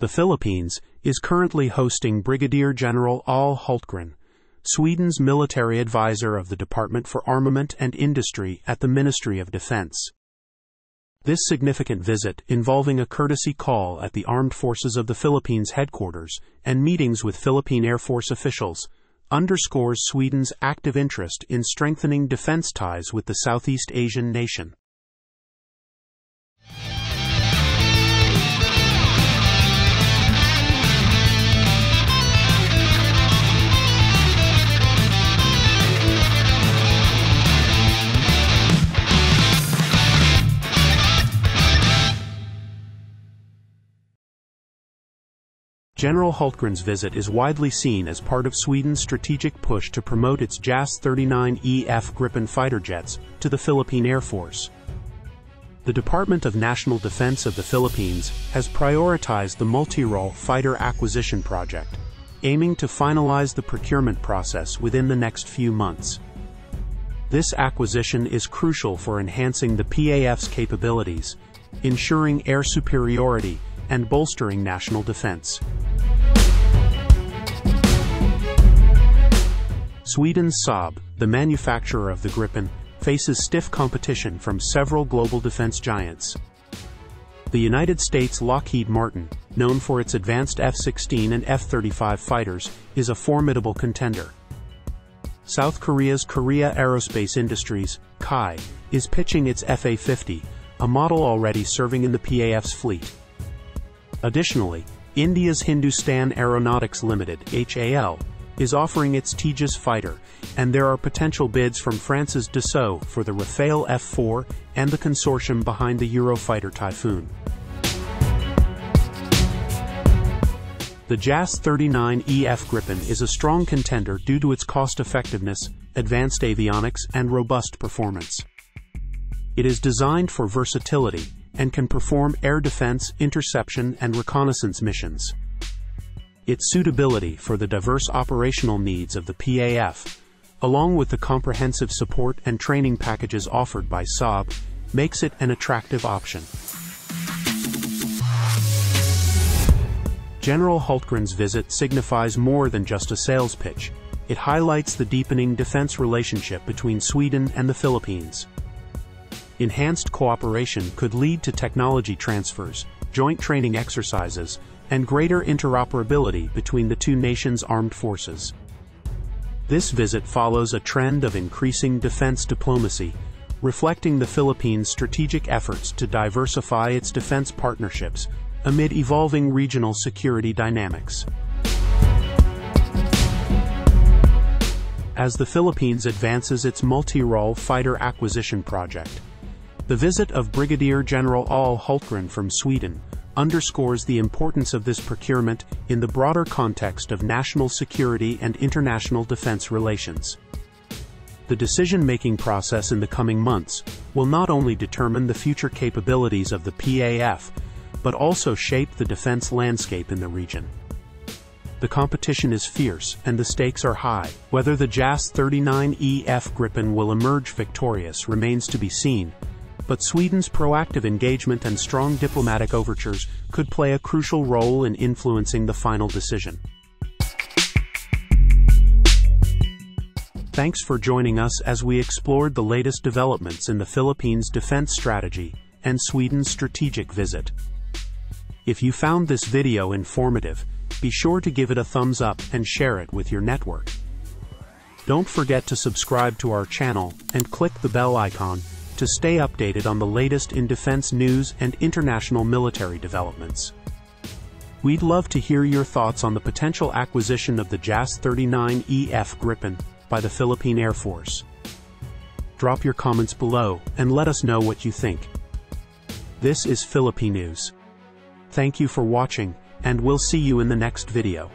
The Philippines is currently hosting Brigadier General Olle Hultgren, Sweden's military advisor of the Department for Armament and Industry at the Ministry of Defense. This significant visit, involving a courtesy call at the Armed Forces of the Philippines headquarters and meetings with Philippine Air Force officials, underscores Sweden's active interest in strengthening defense ties with the Southeast Asian nation. General Hultgren's visit is widely seen as part of Sweden's strategic push to promote its JAS 39EF Gripen fighter jets to the Philippine Air Force. The Department of National Defense of the Philippines has prioritized the multi-role fighter acquisition project, aiming to finalize the procurement process within the next few months. This acquisition is crucial for enhancing the PAF's capabilities, ensuring air superiority, and bolstering national defense. Sweden's Saab, the manufacturer of the Gripen, faces stiff competition from several global defense giants. The United States Lockheed Martin, known for its advanced F-16 and F-35 fighters, is a formidable contender. South Korea's Korea Aerospace Industries, KAI, is pitching its FA-50, a model already serving in the PAF's fleet. Additionally, India's Hindustan Aeronautics Limited, HAL, is offering its Tejas fighter, and there are potential bids from France's Dassault for the Rafale F-4 and the consortium behind the Eurofighter Typhoon. The JAS 39EF Gripen is a strong contender due to its cost-effectiveness, advanced avionics, and robust performance. It is designed for versatility and can perform air defense, interception, and reconnaissance missions. Its suitability for the diverse operational needs of the PAF, along with the comprehensive support and training packages offered by Saab, makes it an attractive option. General Hultgren's visit signifies more than just a sales pitch. It highlights the deepening defense relationship between Sweden and the Philippines. Enhanced cooperation could lead to technology transfers, joint training exercises, and greater interoperability between the two nations' armed forces. This visit follows a trend of increasing defense diplomacy, reflecting the Philippines' strategic efforts to diversify its defense partnerships amid evolving regional security dynamics. As the Philippines advances its multi-role fighter acquisition project, the visit of Brigadier General Olle Hultgren from Sweden underscores the importance of this procurement in the broader context of national security and international defense relations. The decision-making process in the coming months will not only determine the future capabilities of the PAF, but also shape the defense landscape in the region. The competition is fierce and the stakes are high. Whether the JAS 39EF Gripen will emerge victorious remains to be seen, but Sweden's proactive engagement and strong diplomatic overtures could play a crucial role in influencing the final decision. Thanks for joining us as we explored the latest developments in the Philippines' defense strategy and Sweden's strategic visit. If you found this video informative, be sure to give it a thumbs up and share it with your network. Don't forget to subscribe to our channel and click the bell icon to stay updated on the latest in defense news and international military developments. We'd love to hear your thoughts on the potential acquisition of the JAS 39EF Gripen by the Philippine Air Force. Drop your comments below and let us know what you think. This is Filipinews. Thank you for watching, and we'll see you in the next video.